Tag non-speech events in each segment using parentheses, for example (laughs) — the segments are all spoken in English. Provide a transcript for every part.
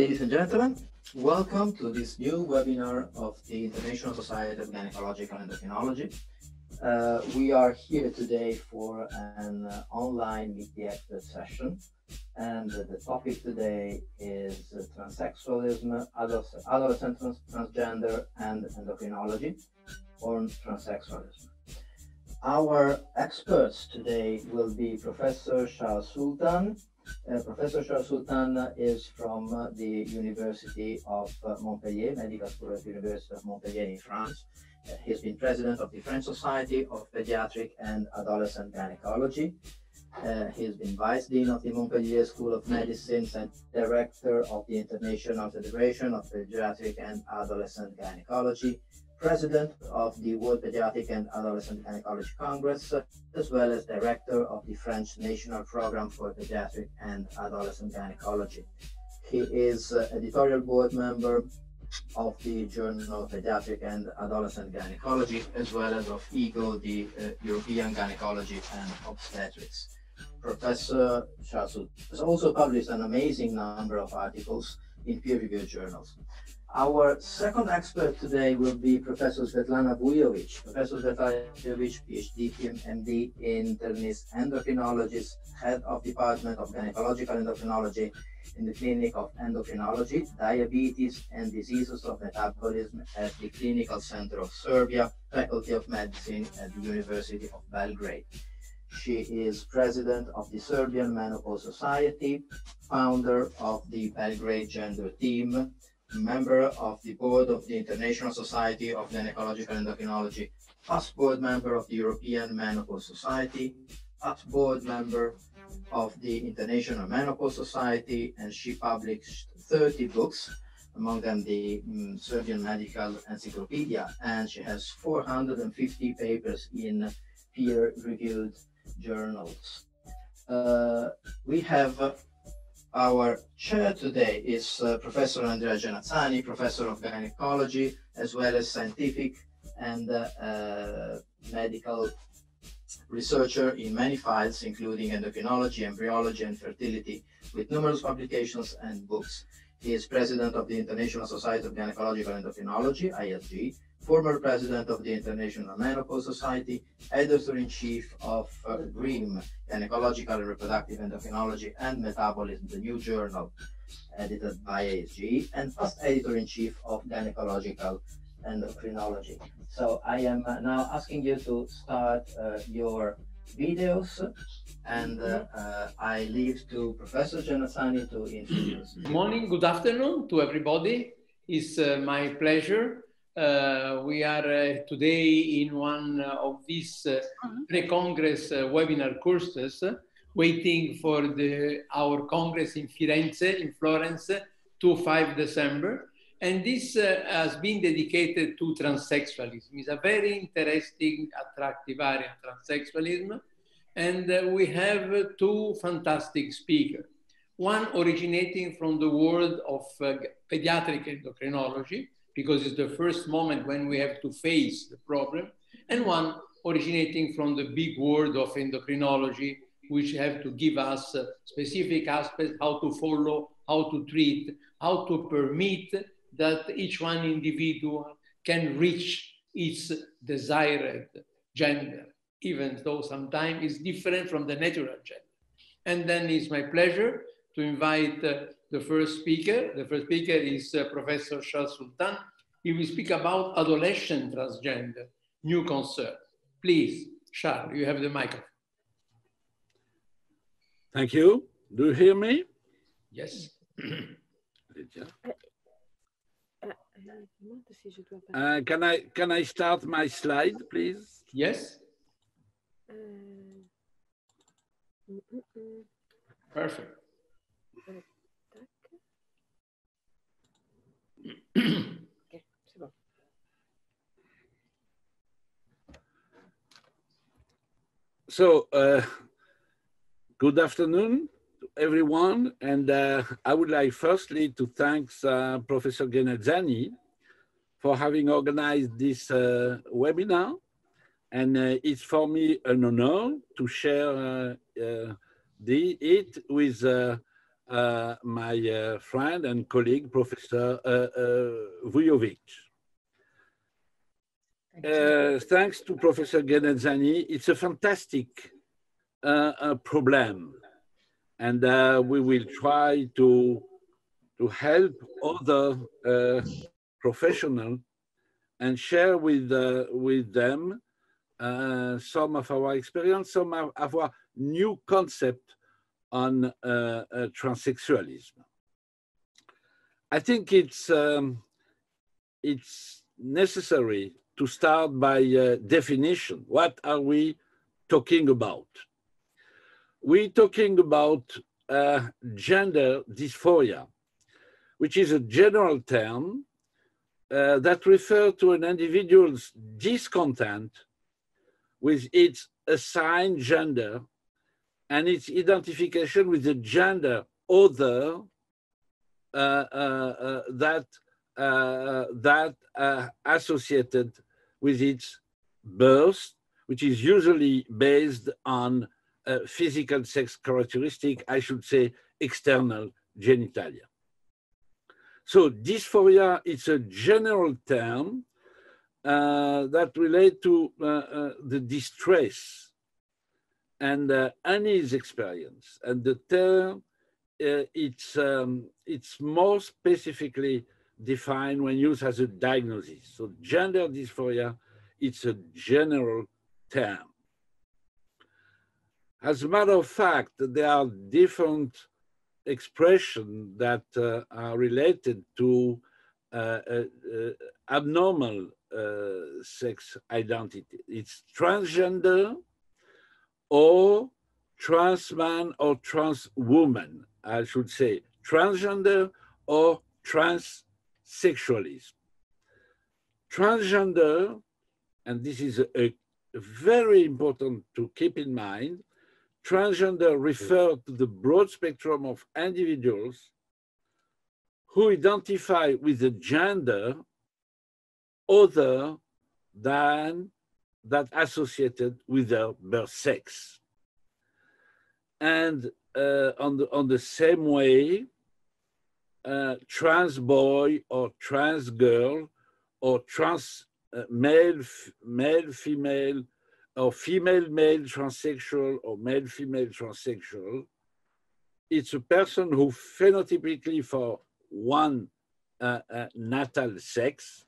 Ladies and gentlemen, welcome to this new webinar of the International Society of Gynecological Endocrinology. Uh, we are here today for an uh, online Expert session, and uh, the topic today is transsexualism, adolescent trans transgender, and endocrinology, or transsexualism. Our experts today will be Professor Charles Sultan, uh, Professor Charles Sultan is from uh, the University of uh, Montpellier, Medical School of the University of Montpellier in France. Uh, he's been president of the French Society of Pediatric and Adolescent Gynecology. Uh, he's been vice dean of the Montpellier School of Medicine and director of the International Federation of Pediatric and Adolescent Gynecology president of the World Pediatric and Adolescent Gynecology Congress, as well as director of the French National Program for Pediatric and Adolescent Gynecology. He is uh, editorial board member of the Journal of Pediatric and Adolescent Gynecology, as well as of EGO, the uh, European Gynecology and Obstetrics. Professor Chasu has also published an amazing number of articles in peer-reviewed journals. Our second expert today will be Professor Svetlana Vujovic. Professor Svetlana Vujovic, PhD, MD, internist endocrinologist, head of Department of Gynecological Endocrinology in the Clinic of Endocrinology, Diabetes and Diseases of Metabolism at the Clinical Center of Serbia, Faculty of Medicine at the University of Belgrade. She is president of the Serbian Menopause Society, founder of the Belgrade Gender Team, member of the board of the International Society of Gynecological Endocrinology, past board member of the European Menopause Society, past board member of the International Menopause Society, and she published 30 books, among them the um, Serbian Medical Encyclopedia, and she has 450 papers in peer-reviewed journals. Uh, we have our chair today is uh, Professor Andrea Genazzani, Professor of Gynecology, as well as scientific and uh, uh, medical researcher in many fields, including endocrinology, embryology, and fertility, with numerous publications and books. He is president of the International Society of Gynecological Endocrinology, ISG, former president of the International Menopause Society, editor-in-chief of uh, GREM, Gynecological and Reproductive Endocrinology and Metabolism, the new journal edited by ISG, and past editor-in-chief of Gynecological Endocrinology. So I am uh, now asking you to start uh, your videos and uh, uh, I leave to Professor Genazzani to introduce. Good morning, good afternoon to everybody. It's uh, my pleasure uh, we are uh, today in one of these uh, mm-hmm. pre-congress webinar courses, waiting for the, our congress in Firenze, in Florence, to 5 December. And this uh, has been dedicated to transsexualism. It's a very interesting, attractive area, transsexualism. And uh, we have two fantastic speakers. One originating from the world of uh, pediatric endocrinology, because it's the first moment when we have to face the problem, and one originating from the big world of endocrinology, which have to give us specific aspects, how to follow, how to treat, how to permit that each one individual can reach its desired gender, even though sometimes it's different from the natural gender. And then it's my pleasure to invite uh, the first speaker. The first speaker is uh, Professor Charles Sultan. He will speak about adolescent transgender, new concern. Please, Charles, you have the microphone. Thank you. Do you hear me? Yes. (clears throat) Uh, can I can I start my slide, please? Yes. Perfect. (clears throat) So, uh, good afternoon to everyone. And uh, I would like firstly to thank uh, Professor Genazzani for having organized this uh, webinar. And uh, it's for me an honor to share uh, the, it with my friend and colleague, Professor uh, Vujovic. Thanks to Professor Genazzani, it's a fantastic problem. And we will try to, to help other professionals and share with, uh, with them uh, some of our experience, some of our new concept on uh, uh, transsexualism. I think it's, um, it's necessary to start by uh, definition. What are we talking about? We're talking about uh, gender dysphoria, which is a general term uh, that refers to an individual's discontent with its assigned gender and its identification with the gender other uh, uh, uh that, uh, that associated with its birth, which is usually based on physical sex characteristic, I should say external genitalia. So dysphoria is a general term uh, that relate to uh, uh, the distress and uh, unease experience. And the term, uh, it's, um, it's more specifically defined when used as a diagnosis. So gender dysphoria, it's a general term. As a matter of fact, there are different expressions that uh, are related to uh, uh, uh abnormal uh, sex identity. It's transgender or trans man or trans woman, I should say, transgender or transsexualism. Transgender, and this is a, a very important to keep in mind, transgender refer to the broad spectrum of individuals who identify with a gender other than that associated with their birth sex. And uh, on, the, on the same way, uh, trans boy or trans girl or trans uh, male, male, female, or female, male transsexual or male, female transsexual, it's a person who phenotypically for one uh, uh, natal sex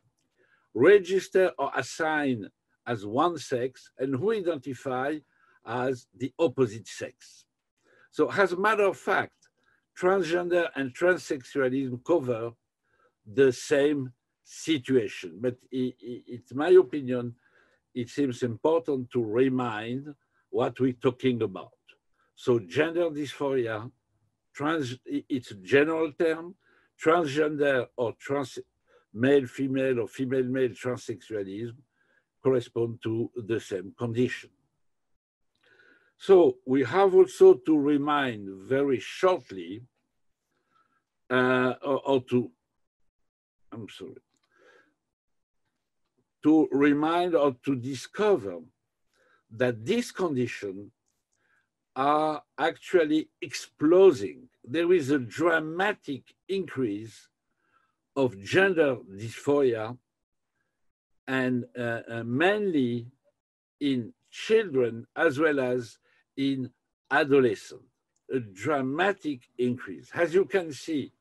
register or assign as one sex and who identify as the opposite sex. So as a matter of fact, transgender and transsexualism cover the same situation. But it's my opinion, it seems important to remind what we're talking about. So gender dysphoria, trans, it's a general term, transgender or trans, male, female, or female, male transsexualism correspond to the same condition. So we have also to remind very shortly, uh, or, or to, I'm sorry, to remind or to discover that these conditions are actually exploding. There is a dramatic increase of gender dysphoria and uh, uh, mainly in children as well as in adolescents, a dramatic increase. As you can see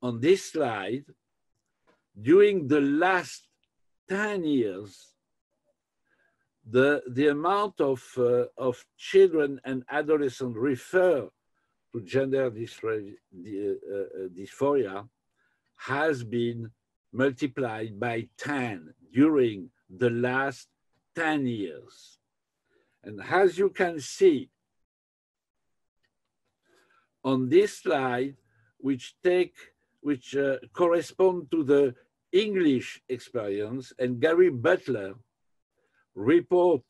on this slide, during the last 10 years, the, the amount of, uh, of children and adolescents refer to gender uh, uh, dysphoria has been multiplied by 10 during the last 10 years. And as you can see on this slide, which take, which uh, correspond to the English experience, and Gary Butler report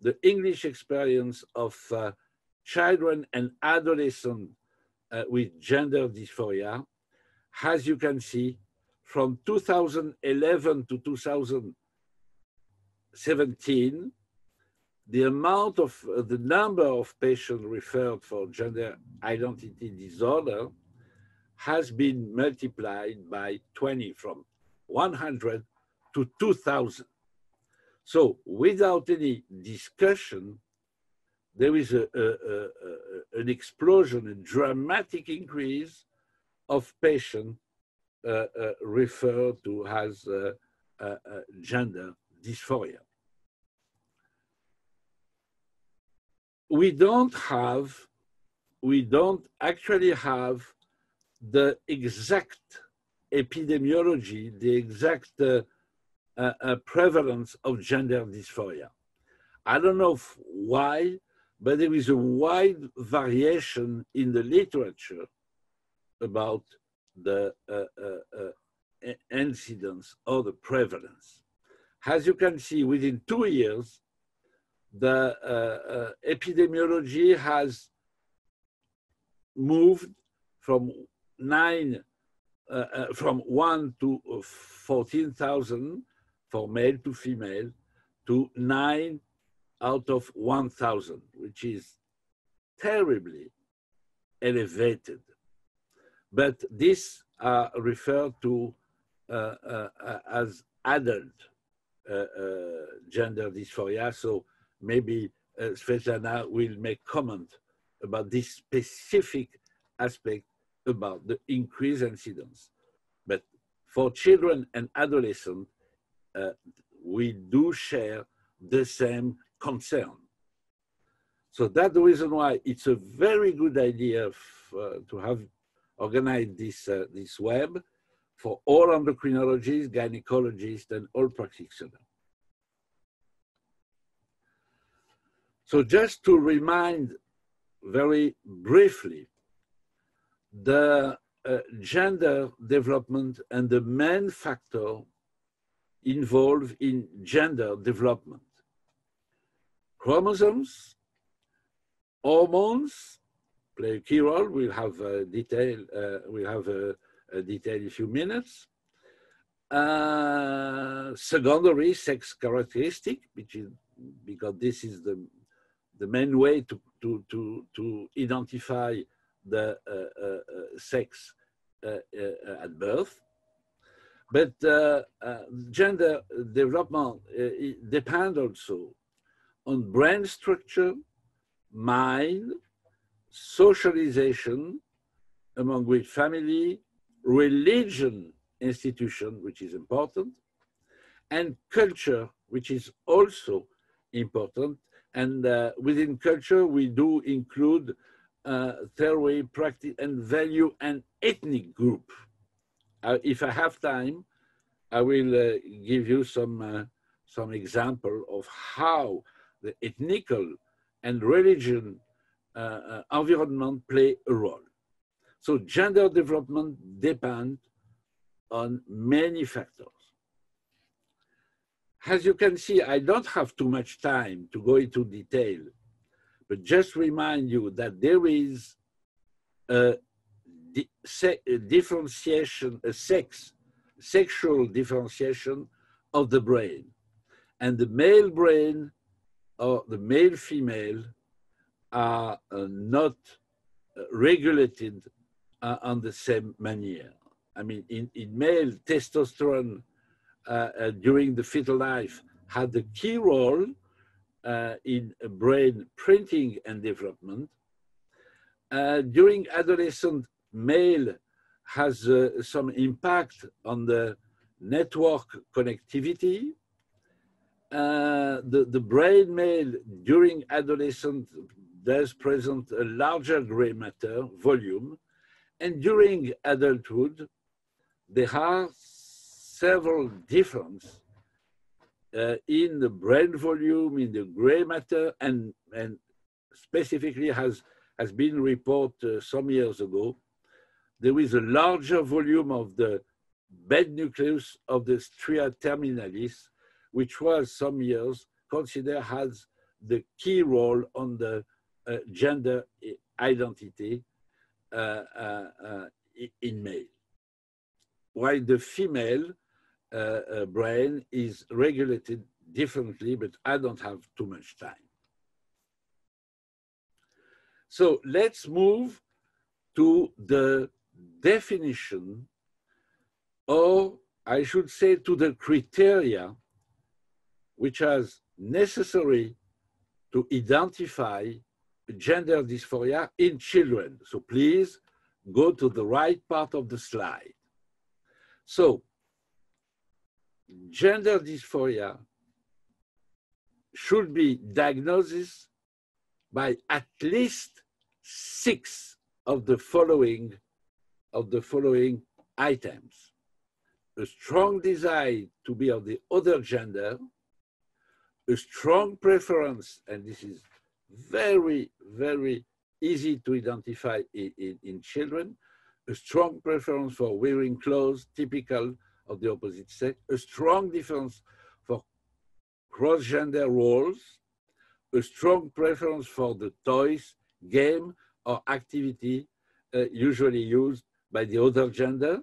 the English experience of uh, children and adolescents uh, with gender dysphoria, as you can see, from 2011 to 2017, the amount of uh, the number of patients referred for gender identity disorder has been multiplied by 20 from 100 to 2000. So without any discussion, there is a, a, a, an explosion, a dramatic increase of patients uh, uh, referred to as uh, uh, uh gender dysphoria. We don't have, we don't actually have the exact epidemiology, the exact uh, uh, uh, prevalence of gender dysphoria. I don't know why, but there is a wide variation in the literature about the uh, uh, uh, incidence or the prevalence. As you can see, within two years, the uh, uh, epidemiology has moved from nine, uh, from one to 14,000 for male to female to nine out of 1,000, which is terribly elevated. But this uh, referred to uh, uh, as adult gender dysphoria. So maybe uh, Svetlana will make comment about this specific aspect about the increased incidence. But for children and adolescents, uh, we do share the same concern. So that's the reason why it's a very good idea uh, to have organized this, uh, this web for all endocrinologists, gynecologists, and all practitioners. So just to remind very briefly, the uh, gender development and the main factor involved in gender development. Chromosomes, hormones play a key role. We'll have a detail, uh, we'll have a, a detail in a few minutes. Uh, secondary sex characteristic, which is because this is the the main way to, to, to, to identify the uh, uh, uh sex at birth. But gender development depends also on brain structure, mind, socialization, among which family, religion, institution, which is important, and culture, which is also important, and uh, within culture, we do include uh, theory, practice, and value and ethnic group. Uh, if I have time, I will uh, give you some, uh, some example of how the ethnical and religion uh, environment play a role. So gender development depends on many factors as you can see, I don't have too much time to go into detail, but just remind you that there is a, a differentiation, a sex, sexual differentiation of the brain. And the male brain or the male female are uh, not uh, regulated uh, on the same manner. I mean, in, in male, testosterone during the fetal life had a key role uh, in brain printing and development. during adolescent, male has some impact on the network connectivity. Uh, the, the brain male during adolescence does present a larger gray matter volume. And during adulthood, there are several differences uh, in the brain volume, in the gray matter, and, and specifically has, has been reported uh, some years ago, there is a larger volume of the bed nucleus of the stria terminalis, which was some years considered as the key role on the uh, gender identity uh, uh, uh in male. While the female uh, uh, brain is regulated differently, but I don't have too much time. So let's move to the definition, or I should say to the criteria, which is necessary to identify gender dysphoria in children. So please go to the right part of the slide. So gender dysphoria should be diagnosed by at least six of the following of the following items. A strong desire to be of the other gender, a strong preference, and this is very, very easy to identify in, in, in children, a strong preference for wearing clothes typical of the opposite sex, a strong difference for cross-gender roles, a strong preference for the toys, game, or activity uh, usually used by the other gender,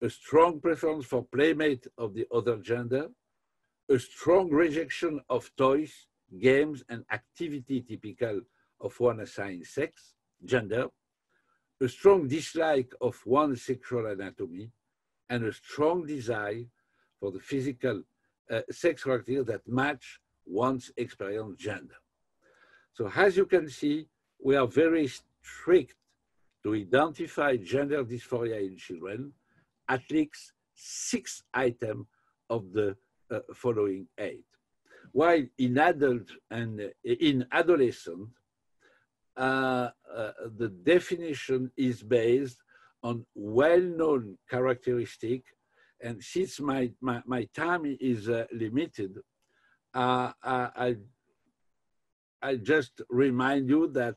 a strong preference for playmate of the other gender, a strong rejection of toys, games, and activity typical of one assigned sex, gender, a strong dislike of one sexual anatomy, and a strong desire for the physical uh, sex characteristics that match one's experienced gender. So as you can see, we are very strict to identify gender dysphoria in children, at least six items of the uh, following eight. While in adult and uh, in adolescent, uh, uh, the definition is based on well-known characteristic. And since my, my, my time is uh, limited, uh, I, I just remind you that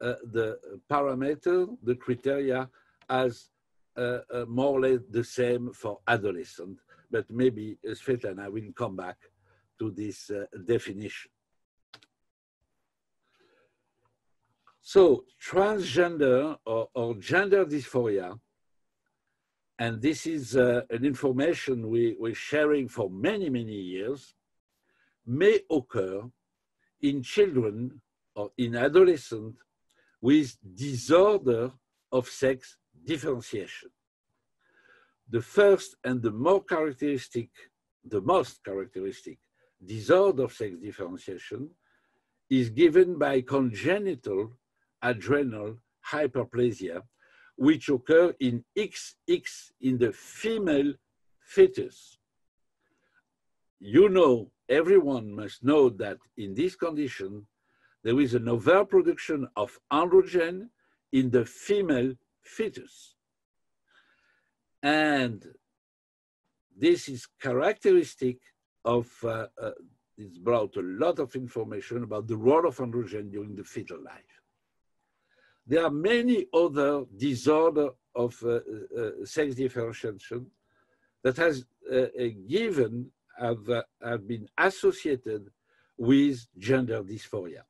uh, the parameter, the criteria, as uh, uh, more or less the same for adolescent, but maybe uh, Svetlana will come back to this definition. So transgender or, or, gender dysphoria, and this is uh, an information we, we're sharing for many, many years, may occur in children or in adolescents with disorder of sex differentiation. The first and the more characteristic, the most characteristic disorder of sex differentiation is given by congenital adrenal hyperplasia, which occur in XX in the female fetus. You know, everyone must know that in this condition, there is an overproduction of androgen in the female fetus. And this is characteristic of, uh, uh, it's brought a lot of information about the role of androgen during the fetal life. There are many other disorder of uh, uh sex differentiation that has uh, given, have, uh, have been associated with gender dysphoria.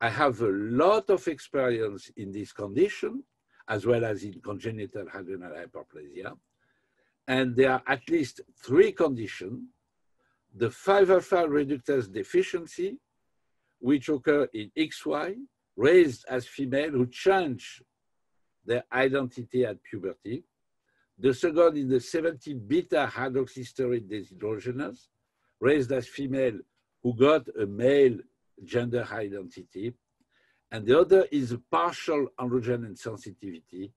I have a lot of experience in this condition, as well as in congenital adrenal hyperplasia. And there are at least three conditions. The 5-alpha reductase deficiency, which occur in XY, raised as female who change their identity at puberty. The second is the 17 beta hydroxysteroid dehydrogenase, raised as female who got a male gender identity. And the other is partial androgen insensitivity,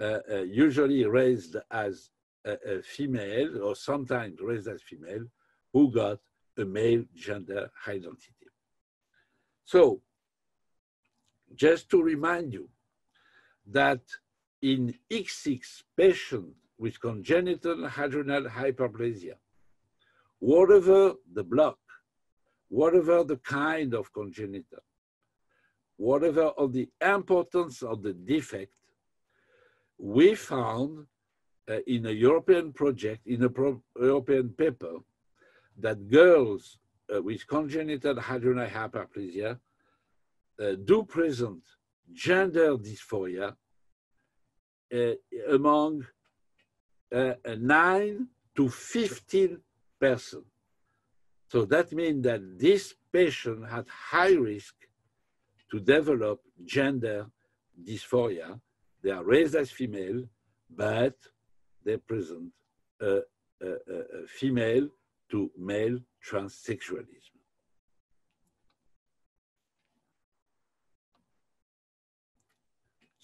uh, uh, usually raised as a, a, female or sometimes raised as female who got a male gender identity. So just to remind you that in XX patients with congenital adrenal hyperplasia, whatever the block, whatever the kind of congenital, whatever of the importance of the defect, we found uh, in a European project, in a pro European paper, that girls uh, with congenital adrenal hyperplasia do present gender dysphoria uh, among uh, 9 to 15 percent. So that means that this patient had high risk to develop gender dysphoria. They are raised as female, but they present a, a, a female to male transsexualism.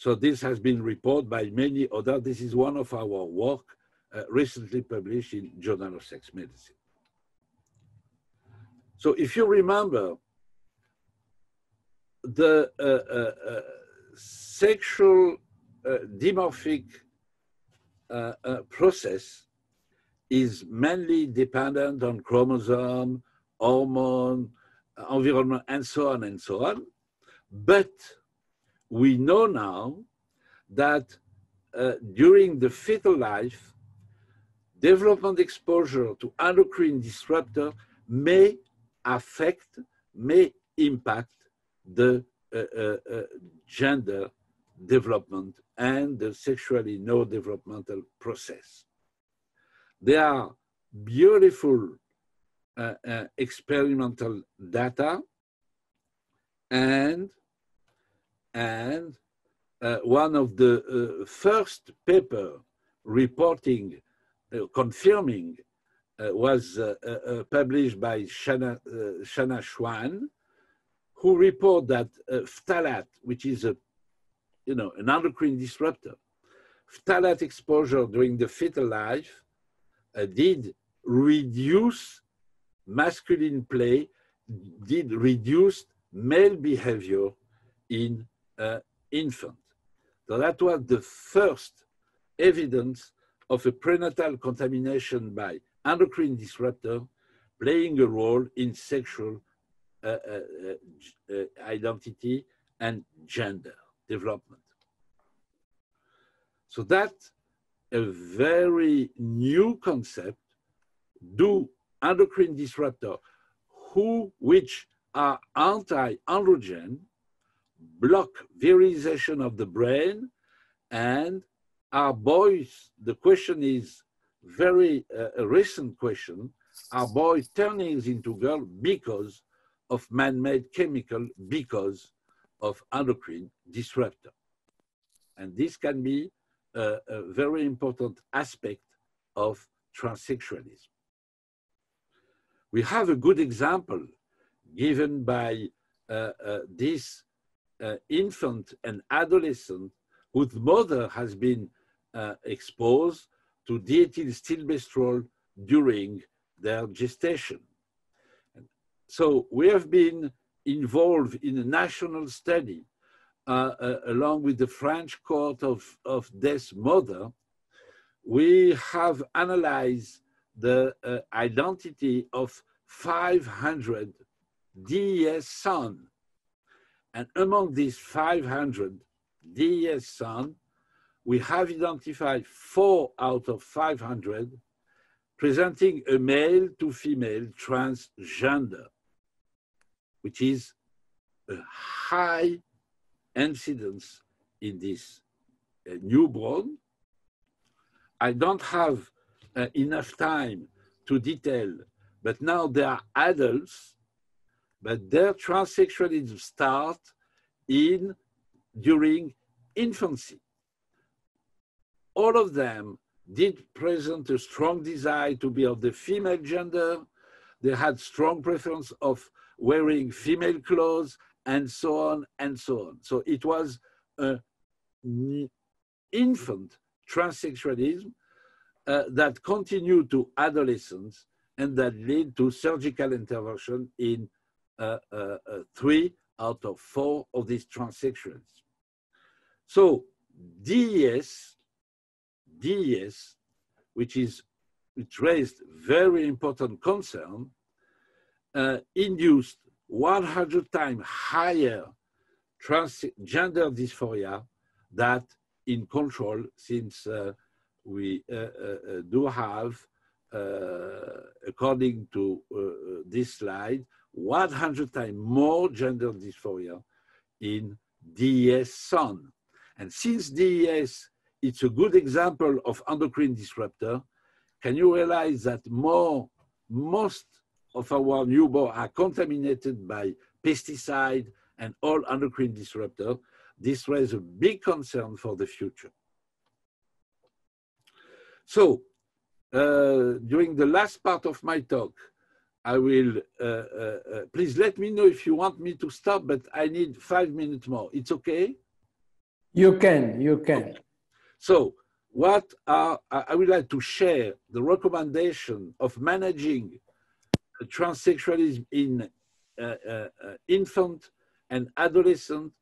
So this has been reported by many others. This is one of our work uh, recently published in Journal of Sex Medicine. So if you remember, the uh, uh, uh sexual uh, dimorphic uh, process is mainly dependent on chromosome, hormone, environment, and so on and so on. But we know now that uh, during the fetal life, development exposure to endocrine disruptor may affect, may impact the uh, uh, uh gender development and the sexually neurodevelopmental process. There are beautiful uh, uh, experimental data and and uh, one of the uh, first paper reporting, uh, confirming, uh, was uh, uh, published by Shanna, Shanna Swan, who report that phthalate, which is a, you know, an endocrine disruptor, phthalate exposure during the fetal life did reduce masculine play, did reduce male behavior in uh, infant. So that was the first evidence of a prenatal contamination by endocrine disruptor playing a role in sexual uh, uh, uh, identity and gender development. So that's a very new concept. Do endocrine disruptor who, which are anti-androgen, block virilization of the brain and our boys, the question is very uh, a recent question, are boys turning into girls because of man-made chemical, because of endocrine disruptor. And this can be a, a very important aspect of transsexualism. We have a good example given by uh, uh, this uh, infant and adolescent whose mother has been uh, exposed to diethylstilbestrol during their gestation. So we have been involved in a national study uh, uh, along with the French Court of, of Death Mother. We have analyzed the uh, identity of 500 DES sons and among these 500 DES sons, we have identified four out of 500 presenting a male to female transgender, which is a high incidence in this uh, newborn. I don't have uh, enough time to detail, but now they are adults but their transsexualism start in during infancy. All of them did present a strong desire to be of the female gender. They had strong preference of wearing female clothes and so on and so on. So it was an infant transsexualism uh, that continued to adolescence and that led to surgical intervention in Uh, uh, uh, three out of four of these transactions. So DES, DES, which is which raised very important concern, uh, induced 100 times higher transgender dysphoria that in control, since uh, we uh, do have, according to this slide, 100 times more gender dysphoria in DES son. And since DES it's a good example of endocrine disruptor, can you realize that more, most of our newborn are contaminated by pesticide and all endocrine disruptor. this raises a big concern for the future. So, uh, during the last part of my talk, I will, uh, uh, uh, please let me know if you want me to stop, but I need five minutes more. It's okay? You can, you can. So, what are, I would like to share the recommendation of managing transsexualism in uh, uh, infant and adolescent,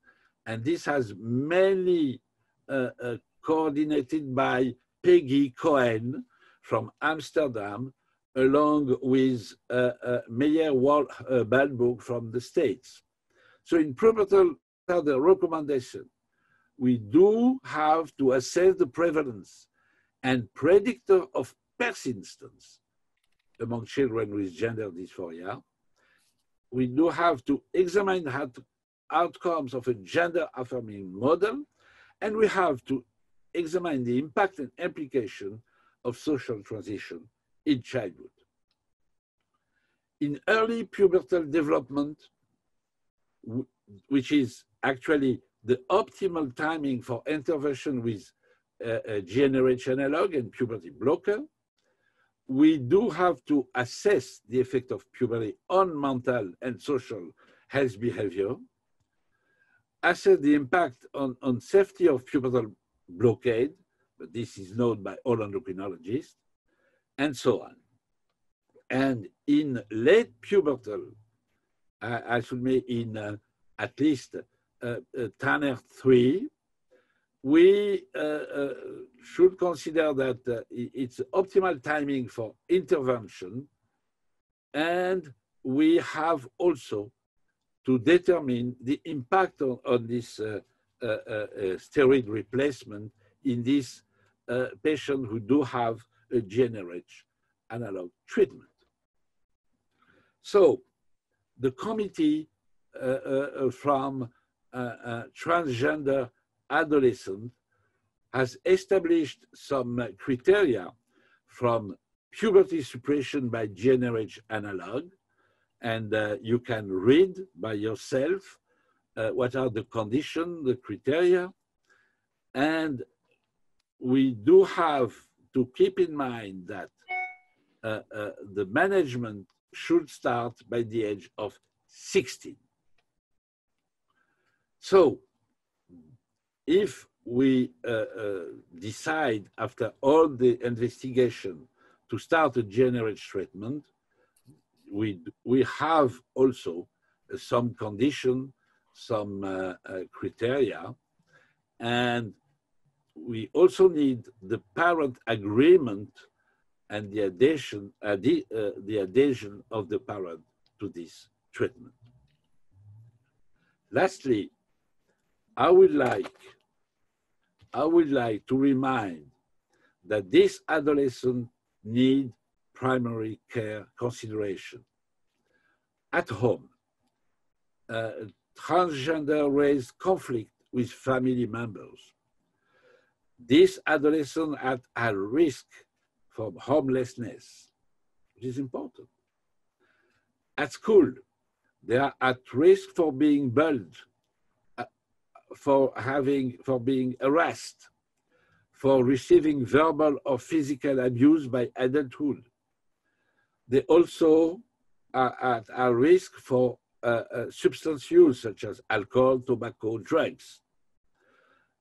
and this has mainly coordinated by Peggy Cohen from Amsterdam, along with uh, uh, Meyer Wal uh, Bahlburg from the States. So in pubertal the recommendation, we do have to assess the prevalence and predictor of persistence among children with gender dysphoria. We do have to examine how to, outcomes of a gender affirming model, and we have to examine the impact and implication of social transition in childhood. In early pubertal development, which is actually the optimal timing for intervention with uh, uh, a, a GnRH analog and puberty blocker, we do have to assess the effect of puberty on mental and social health behavior, assess the impact on, on safety of pubertal blockade, but this is known by all endocrinologists, and so on. And in late pubertal, uh, I should say in uh, at least uh, uh Tanner 3, we uh, uh, should consider that it's optimal timing for intervention. And we have also to determine the impact on, on this steroid replacement in this patient who do have a GnRH analog treatment. So the committee uh, uh, from uh, uh transgender adolescent has established some criteria from puberty suppression by GnRH analog, and uh, you can read by yourself uh, what are the conditions, the criteria, and we do have to keep in mind that uh, uh, the management should start by the age of 16. So if we uh, uh, decide after all the investigation to start a GnRH treatment, we, we have also some condition, some uh, uh, criteria, and we also need the parent agreement and the adhesion, uh, the, adhesion of the parent to this treatment. Lastly, I would like, I would like to remind that this adolescent need primary care consideration. At home, uh, transgender raised conflict with family members this are at risk for homelessness, which is important. At school, they are at risk for being bullied, uh, for having, for being harassed, for receiving verbal or physical abuse by adulthood. They also are at a risk for uh, uh, substance use, such as alcohol, tobacco, drugs.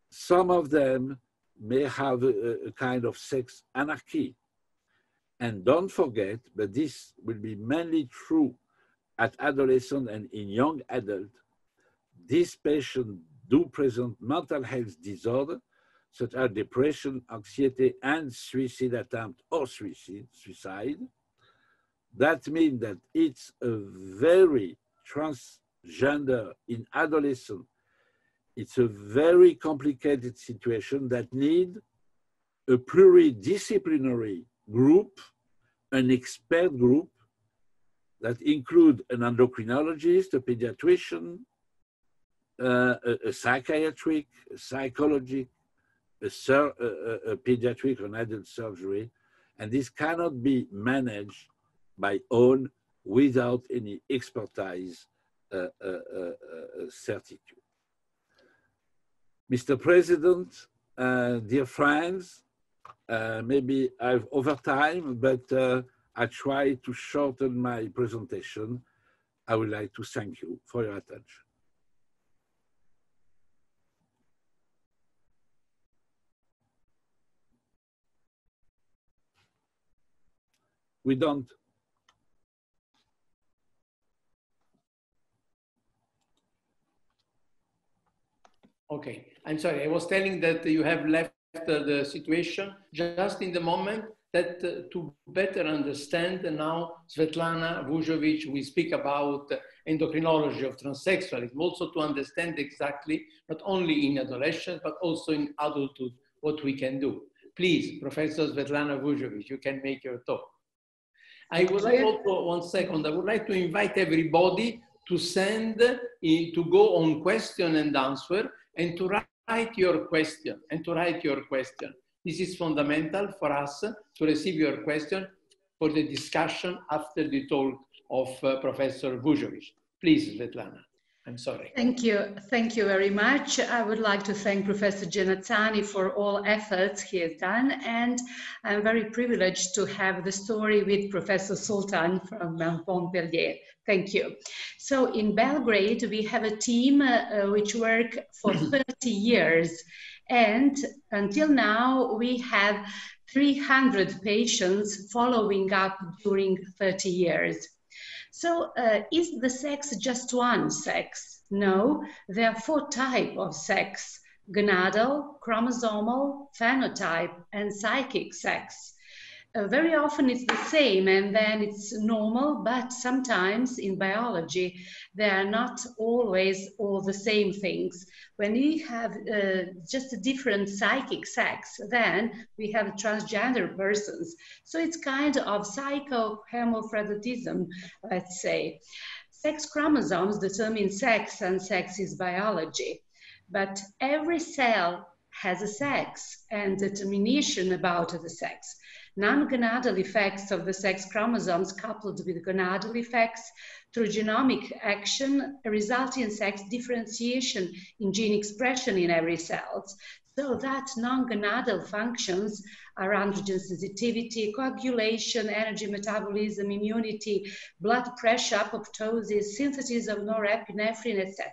Some of them may have a, a kind of sex anarchy. And don't forget, but this will be mainly true at adolescent and in young adult, these patients do present mental health disorder, such as depression, anxiety, and suicide attempt or suicide. suicide. That means that it's a very transgender in adolescent it's a very complicated situation that need a pluridisciplinary group, an expert group that include an endocrinologist, a pediatrician, uh, a, a, psychiatric, a psychologic, a, sur, a, a pediatric or adult surgery, and this cannot be managed by own without any expertise uh, uh, certitude. Mr. President, uh, dear friends, uh, maybe I've over time, but uh, I try to shorten my presentation. I would like to thank you for your attention. We don't. Okay, I'm sorry. I was telling that you have left the situation just in the moment that uh, to better understand now Svetlana Vujovic, we speak about endocrinology of transsexualism, also to understand exactly, not only in adolescence, but also in adulthood, what we can do. Please, Professor Svetlana Vujovic, you can make your talk. I would like also, one second, I would like to invite everybody to send, to go on question and answer and to write your question, and to write your question. This is fundamental for us to receive your question for the discussion after the talk of uh, Professor Vujovic. Please, Svetlana. I'm sorry. Thank you. Thank you very much. I would like to thank Professor Genazzani for all efforts he has done. And I'm very privileged to have the story with Professor Sultan from Montpellier. Thank you. So in Belgrade, we have a team uh, which work for (clears throat) 30 years. And until now, we have 300 patients following up during 30 years. So uh, is the sex just one sex? No, there are four types of sex, gonadal, chromosomal, phenotype, and psychic sex uh, very often it's the same and then it's normal, but sometimes in biology, they are not always all the same things. When we have uh, just a different psychic sex, then we have transgender persons. So it's kind of psychohermaphroditism, let's say. Sex chromosomes determine sex, and sex is biology. But every cell has a sex and determination about the sex non-gonadal effects of the sex chromosomes coupled with gonadal effects through genomic action result in sex differentiation in gene expression in every cell. So that non-gonadal functions are androgen sensitivity, coagulation, energy metabolism, immunity, blood pressure, apoptosis, synthesis of norepinephrine, etc.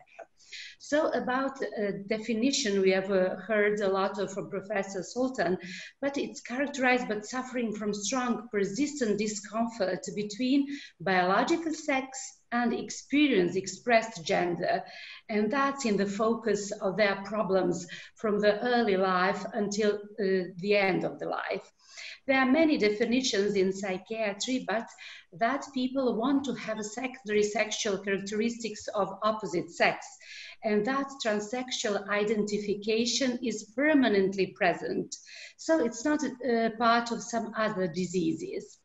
So about uh, definition, we have uh, heard a lot of, from Professor Sultan, but it's characterized by suffering from strong persistent discomfort between biological sex and experience expressed gender. And that's in the focus of their problems from the early life until uh, the end of the life. There are many definitions in psychiatry, but that people want to have secondary sexual characteristics of opposite sex and that transsexual identification is permanently present. So it's not a, part of some other diseases.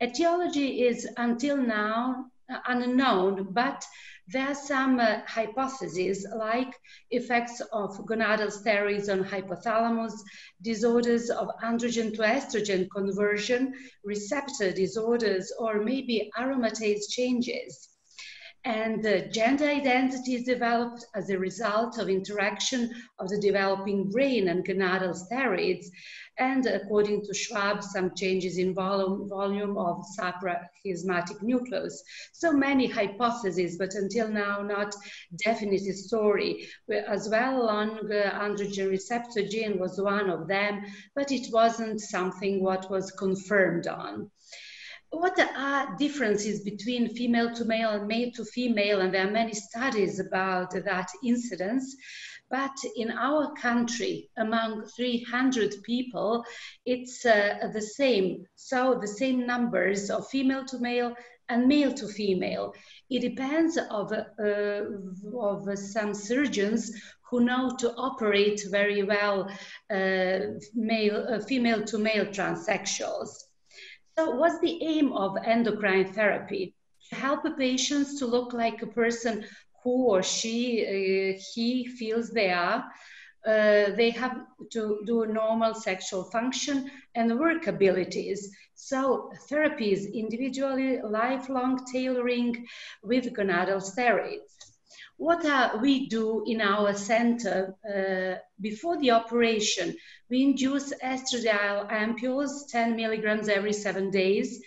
Etiology is until now uh, unknown, but there are some uh, hypotheses like effects of gonadal steroids on hypothalamus, disorders of androgen to estrogen conversion, receptor disorders, or maybe aromatase changes. And the gender identity is developed as a result of interaction of the developing brain and gonadal steroids, and according to Swaab, some changes in volume, volume of suprachiasmatic nucleus. So many hypotheses, but until now not definitive story. As well, long uh, androgen receptor gene was one of them, but it wasn't something what was confirmed on what are differences between female to male and male to female? And there are many studies about that incidence. But in our country, among 300 people, it's uh, the same. So the same numbers of female to male and male to female. It depends of, uh, of some surgeons who know to operate very well uh, male, uh, female to male transsexuals. So what's the aim of endocrine therapy? To help patients to look like a person who or she, uh, he feels they are, uh, they have to do normal sexual function and work abilities. So therapy is individually lifelong tailoring with gonadal steroids. What uh, we do in our center uh, before the operation, we induce estradiol ampules, 10 milligrams every seven days.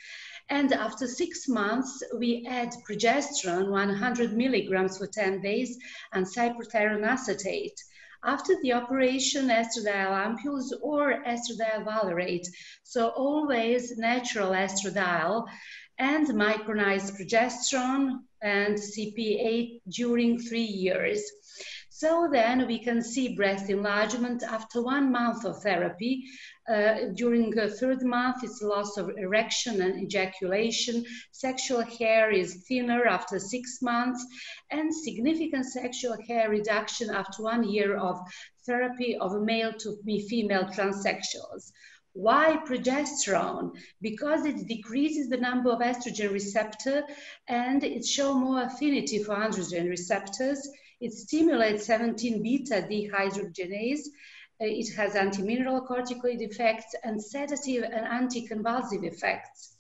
And after six months, we add progesterone, 100 milligrams for 10 days, and cyproterone acetate. After the operation, estradiol ampules or estradiol valerate. So always natural estradiol and micronized progesterone and CPA during three years. So then we can see breast enlargement after one month of therapy. Uh, during the third month, it's loss of erection and ejaculation. Sexual hair is thinner after six months, and significant sexual hair reduction after one year of therapy of male to female transsexuals. Why progesterone? Because it decreases the number of estrogen receptor and it shows more affinity for androgen receptors it stimulates 17 beta dehydrogenase. It has antimineral corticoid effects and sedative and anticonvulsive effects.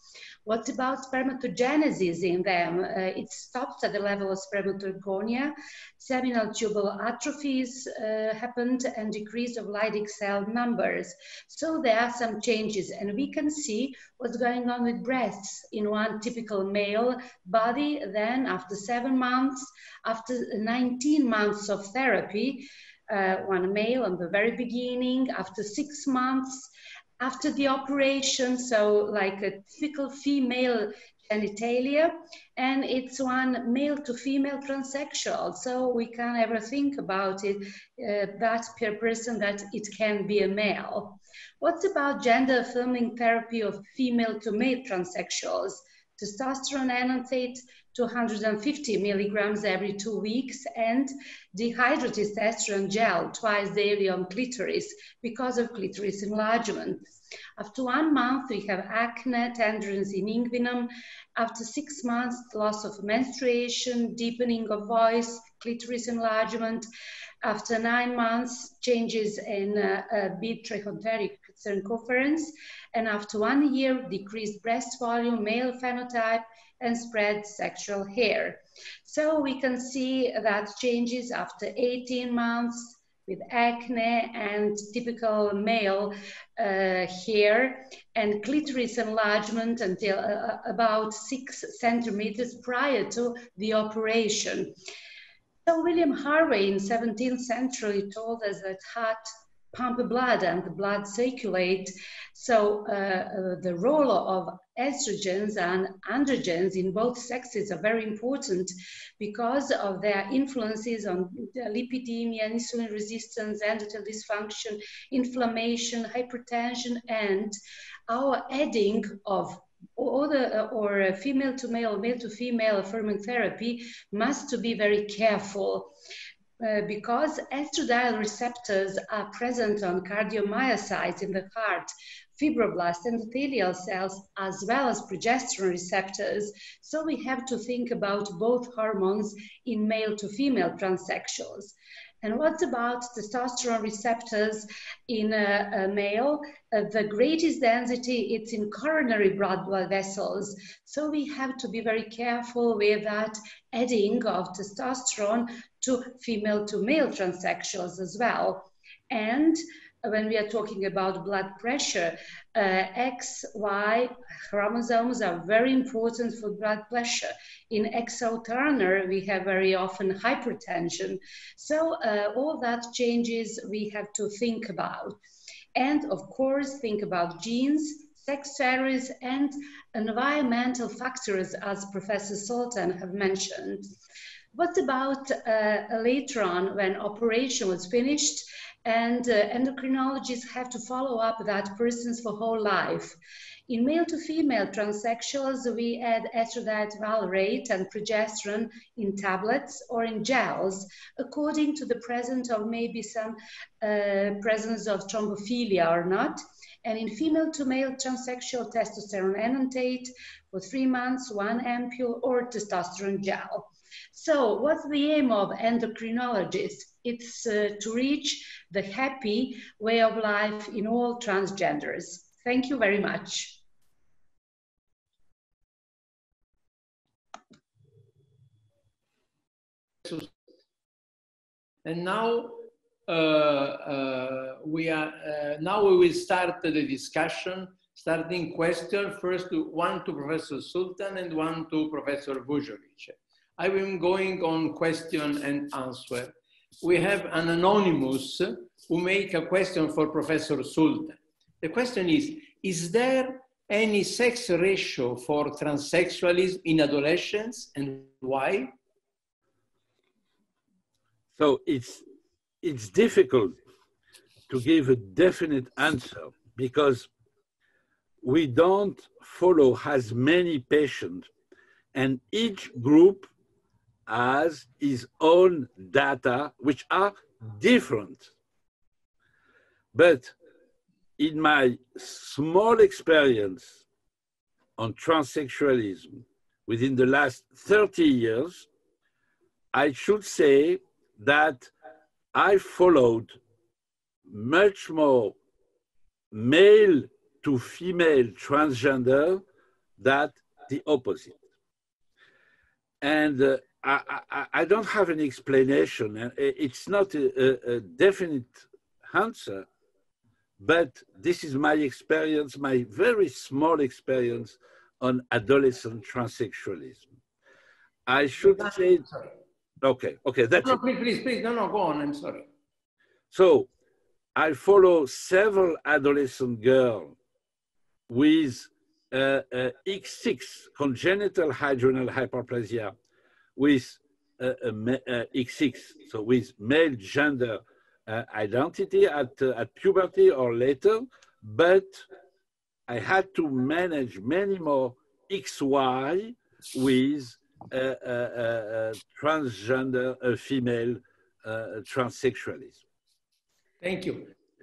What about spermatogenesis in them? Uh, it stops at the level of spermatogonia. Seminal tubal atrophies uh, happened and decrease of Leydig cell numbers. So there are some changes and we can see what's going on with breasts in one typical male body. Then after seven months, after 19 months of therapy, uh, one male on the very beginning, after six months, after the operation, so like a typical female genitalia, and it's one male to female transsexual. So we can ever think about it, uh, that per person that it can be a male. What's about gender affirming therapy of female to male transsexuals? Testosterone enanthate 250 milligrams every two weeks and dihydrotestosterone gel twice daily on clitoris because of clitoris enlargement. After one month, we have acne, tenderness in inguinum. After six months, loss of menstruation, deepening of voice, clitoris enlargement. After nine months, changes in uh, uh, bitrochanteric circumference. And after one year, decreased breast volume, male phenotype, and spread sexual hair. So we can see that changes after 18 months with acne and typical male uh, hair and clitoris enlargement until uh, uh about six centimeters prior to the operation. So William Harvey in 17th century told us that heart pump the blood and the blood circulate. So uh, uh, the role of estrogens and androgens in both sexes are very important because of their influences on lipidemia, insulin resistance, endothelial dysfunction, inflammation, hypertension, and our adding of or the or female to male, male to female affirming therapy must to be very careful uh, because estradiol receptors are present on cardiomyocytes in the heart, fibroblasts, endothelial cells, as well as progesterone receptors. So we have to think about both hormones in male to female transsexuals. And what about testosterone receptors in a, a male? Uh, the greatest density, it's in coronary blood, blood vessels. So we have to be very careful with that adding of testosterone to female to male transsexuals as well. And when we are talking about blood pressure, uh, X, Y chromosomes are very important for blood pressure. In XO Turner, we have very often hypertension. So uh, all that changes we have to think about. And of course, think about genes, sex varies, and environmental factors, as Professor Sultan have mentioned. What about uh, later on when operation was finished and uh, endocrinologists have to follow up that person's for whole life. In male to female transsexuals, we add estradiol valerate and progesterone in tablets or in gels, according to the presence of maybe some uh, presence of thrombophilia or not. And in female to male transsexual testosterone enanthate for three months, one ampule or testosterone gel. So what's the aim of endocrinologists? It's uh, to reach the happy way of life in all transgenders. Thank you very much. And now uh, uh, we are uh, now we will start the discussion. Starting question first to one to Professor Sultan and one to Professor Vujovic. I am going on question and answer. We have an anonymous who make a question for Professor Sultan. The question is, is there any sex ratio for transsexualism in adolescents and why? So it's, it's difficult to give a definite answer because we don't follow as many patients and each group has his own data which are different. But in my small experience on transsexualism within the last 30 years, I should say that I followed much more male to female transgender than the opposite. And uh, I, I, I, don't have an explanation, and it's not a, a, definite answer, but this is my experience, my very small experience on adolescent transsexualism. I should say, Okay, okay, that's no, please, please, please, no, no, go on. I'm sorry. So, I follow several adolescent girls with uh, uh, XX congenital adrenal hyperplasia with uh, uh, uh XX, so with male gender uh, identity at, uh, at puberty or later, but I had to manage many more XY with uh, transgender female transsexualism. Thank you.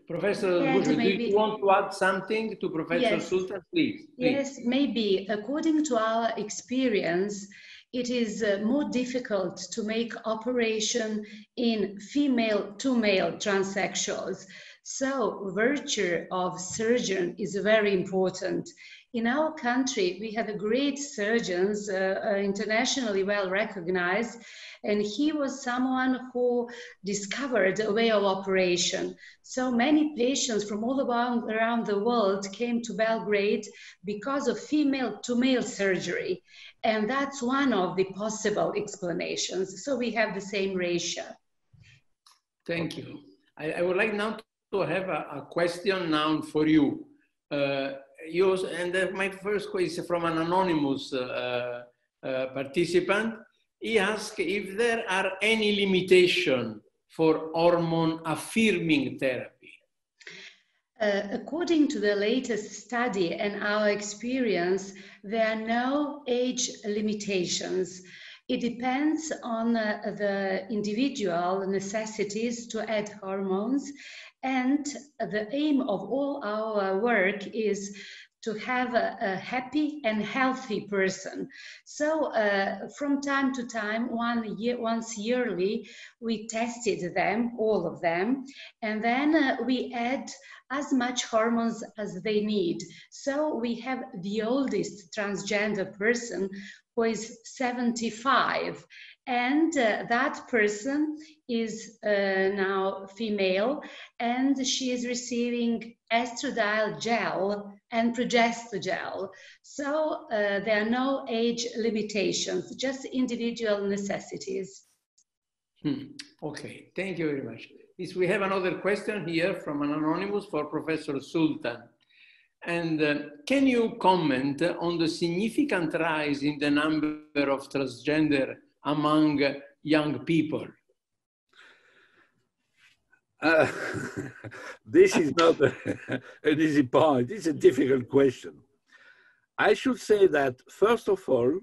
Professor yes, do you want to add something to Professor yes. Sultan, please, please? Yes, maybe. According to our experience, it is uh, more difficult to make operation in female to male transsexuals. So virtue of surgeon is very important in our country, we have a great surgeons, uh, uh, internationally well recognized, and he was someone who discovered a way of operation. So many patients from all around the world came to Belgrade because of female to male surgery. And that's one of the possible explanations. So we have the same ratio. Thank you. I, I would like now to have a, a question now for you. Uh, use, and my first question is from an anonymous uh, uh, participant. He asked if there are any limitation for hormone affirming therapy. Uh, according to the latest study and our experience, there are no age limitations. It depends on uh, the individual necessities to add hormones and the aim of all our work is to have a, a happy and healthy person. So uh, from time to time, one year, once yearly, we tested them, all of them, and then uh, we add as much hormones as they need. So we have the oldest transgender person who is 75 and uh, that person is uh, now female and she is receiving estradiol gel and progestogel. So uh, there are no age limitations, just individual necessities. Hmm. Okay, thank you very much. Is we have another question here from an anonymous for Professor Sultan. And uh, can you comment on the significant rise in the number of transgender among young people? Uh, (laughs) this is not a, (laughs) an easy point. It's a difficult question. I should say that, first of all,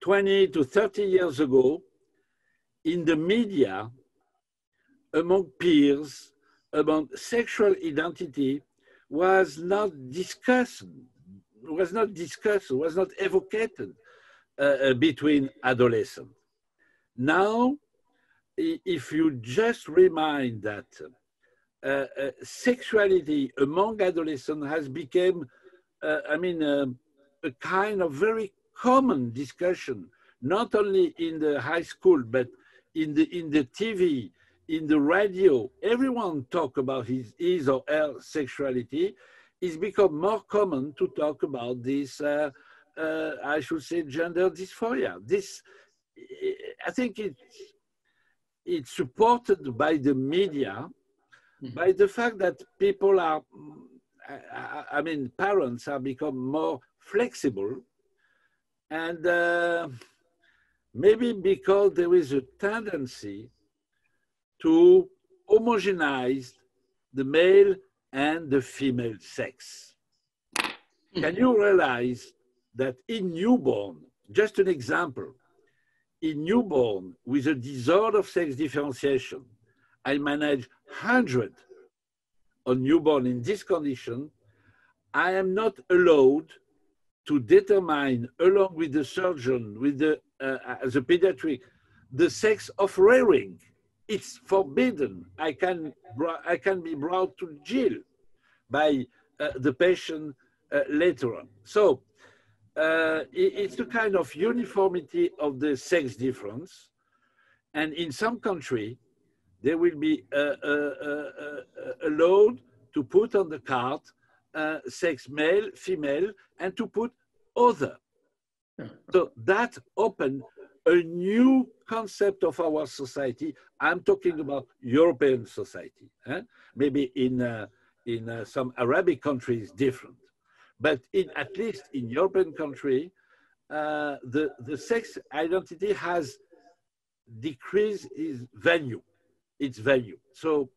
20 to 30 years ago, in the media, among peers, about sexual identity was not discussed, was not discussed, was not evoked uh, uh, between adolescents. Now, if you just remind that uh, uh, sexuality among adolescents has become, uh, I mean, um, a kind of very common discussion, not only in the high school, but in the, in the TV, in the radio, everyone talk about his, his or her sexuality. It's become more common to talk about this, uh, uh, I should say, gender dysphoria. This, I think it's, it's supported by the media, mm-hmm. by the fact that people are, I, I, mean, parents have become more flexible and uh, maybe because there is a tendency to homogenize the male and the female sex. Can you realize that in newborn, just an example, in newborn with a disorder of sex differentiation, I manage 100 on newborn in this condition, I am not allowed to determine, along with the surgeon, with the, uh, the pediatric, the sex of rearing. It's forbidden. I can, I can be brought to jail by uh, the patient uh, later on. So uh, it, it's a kind of uniformity of the sex difference. And in some country, they will be uh, uh, allowed to put on the card sex male, female, and to put other. So that opened a new concept of our society. I'm talking about European society. Eh? Maybe in, uh, in uh, some Arabic countries different. But in, at least in European country, uh, the, the sex identity has decreased its value, its value. So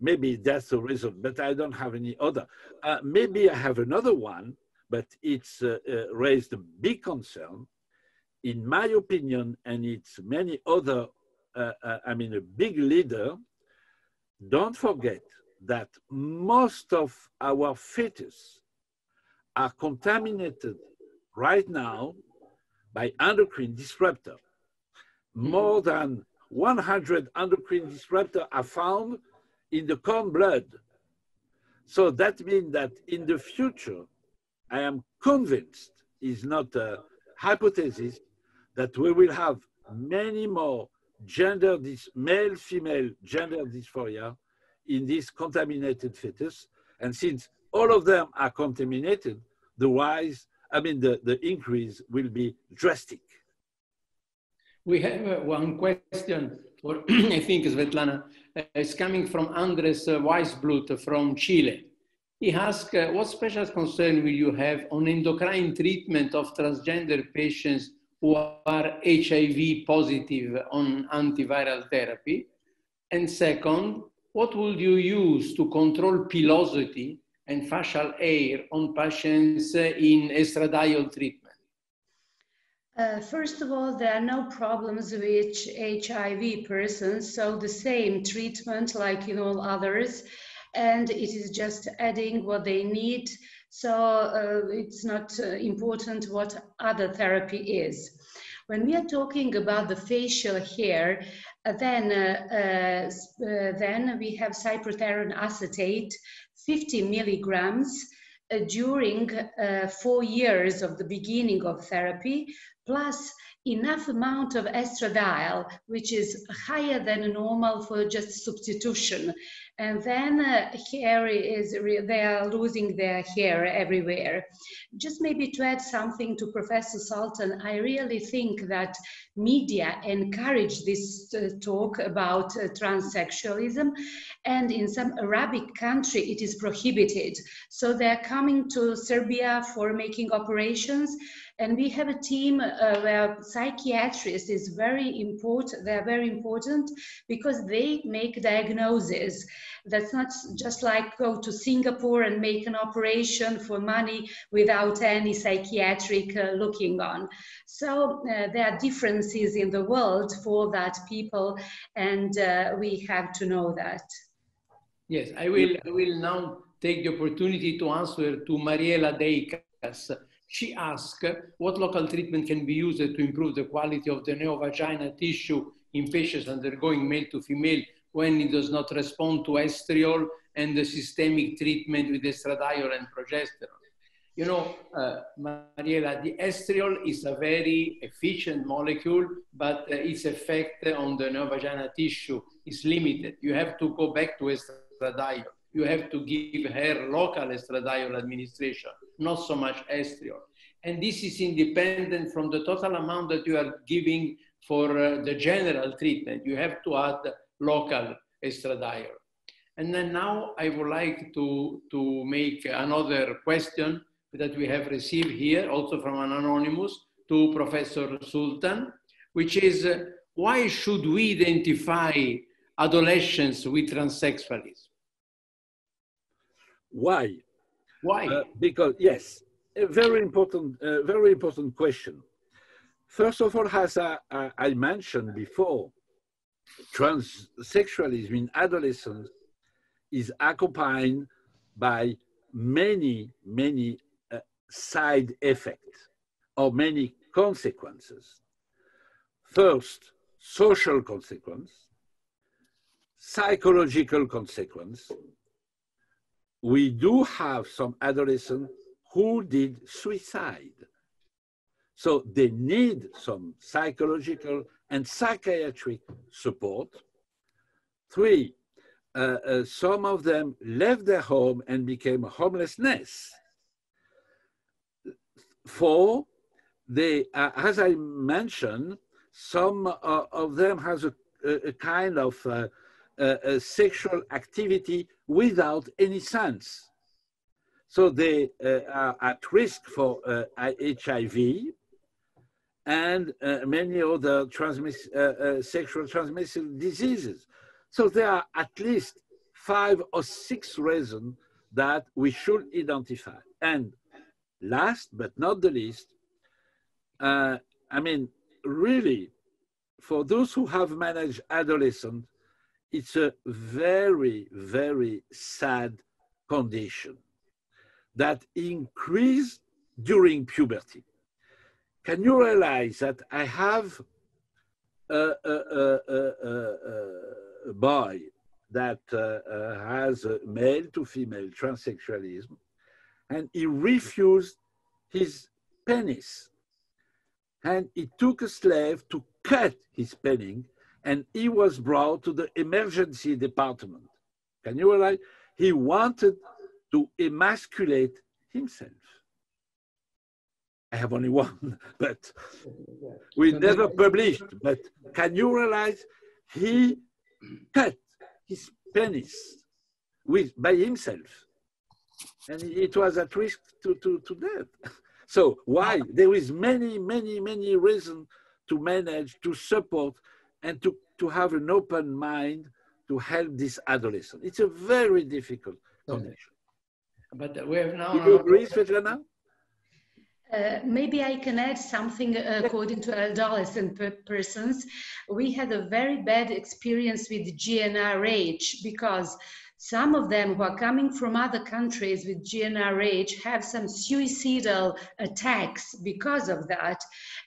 maybe that's the reason, but I don't have any other. Uh, maybe I have another one, but it's uh, uh, raised a big concern. In my opinion, and it's many other, uh, uh, I mean, a big leader, don't forget that most of our fetus are contaminated right now by endocrine disruptor. Mm-hmm. More than 100 endocrine disruptor are found in the cord blood. So that means that in the future, I am convinced, is not a hypothesis, that we will have many more gender, male, female gender dysphoria in this contaminated fetus. And since all of them are contaminated, the rise, I mean, the, the increase will be drastic. We have uh, one question (clears throat) I think, Svetlana. Uh, it's coming from Andres uh, Weisblut from Chile. He asks, uh, what special concern will you have on endocrine treatment of transgender patients who are HIV positive on antiviral therapy? And second, what would you use to control pilosity and facial hair on patients in estradiol treatment? Uh, first of all, there are no problems with HIV persons, so the same treatment like in all others, and it is just adding what they need. So uh, it's not uh, important what other therapy is. When we are talking about the facial hair, uh, then uh, uh, then we have cyproterone acetate 50 milligrams uh, during uh, four years of the beginning of therapy, plus enough amount of estradiol, which is higher than normal for just substitution. And then uh, hair is, they are losing their hair everywhere. Just maybe to add something to Professor Sultan, I really think that media encourage this uh, talk about uh, transsexualism. And in some Arabic country, it is prohibited. So they're coming to Serbia for making operations and we have a team uh, where psychiatrists is very important they're very important because they make diagnoses. that's not just like go to singapore and make an operation for money without any psychiatric uh, looking on. So uh, there are differences in the world for that people and uh, we have to know that. Yes i will i will now take the opportunity to answer to mariela deicas she asked what local treatment can be used to improve the quality of the neovagina tissue in patients undergoing male to female when it does not respond to estriol and the systemic treatment with estradiol and progesterone. You know, uh, Mariela, the estriol is a very efficient molecule, but uh, its effect on the neovagina tissue is limited. You have to go back to estradiol. You have to give her local estradiol administration, not so much estriol. And this is independent from the total amount that you are giving for uh, the general treatment. You have to add local estradiol. And then now I would like to, to make another question that we have received here, also from an anonymous, to Professor Sultan, which is uh, why should we identify adolescents with transsexualism? Why? Why? Uh, because yes, a very important, uh, very important question. First of all, as I, I mentioned before, transsexualism in adolescence is accompanied by many, many side effects or many consequences. First, social consequence, psychological consequence. We do have some adolescents who did suicide. So they need some psychological and psychiatric support. Three, uh, uh, some of them left their home and became homelessness. Four, they, uh, as I mentioned, some uh, of them has a, a kind of uh, a sexual activity without any sense. So they uh, are at risk for HIV uh, and uh, many other transmiss sexual transmissible diseases. So there are at least five or six reasons that we should identify. And last but not the least, uh, I mean, really, for those who have managed adolescent, it's a very, very sad condition that increase during puberty. Can you realize that I have a, a, a, a boy that uh, uh, has male to female transsexualism and he refused his penis. And he took a slave to cut his penning, and he was brought to the emergency department. Can you realize? He wanted to emasculate himself. I have only one, (laughs) but we never published. But can you realize he cut his penis with by himself? and it was at risk to, to, to death. (laughs) So why? There is many, many, many reasons to manage, to support, and to, to have an open mind to help this adolescent. It's a very difficult condition. But we have now. Do you agree, Svetlana? Uh, maybe I can add something uh, according to adolescent persons. We had a very bad experience with GnRH because some of them who are coming from other countries with GnRH have some suicidal attacks because of that,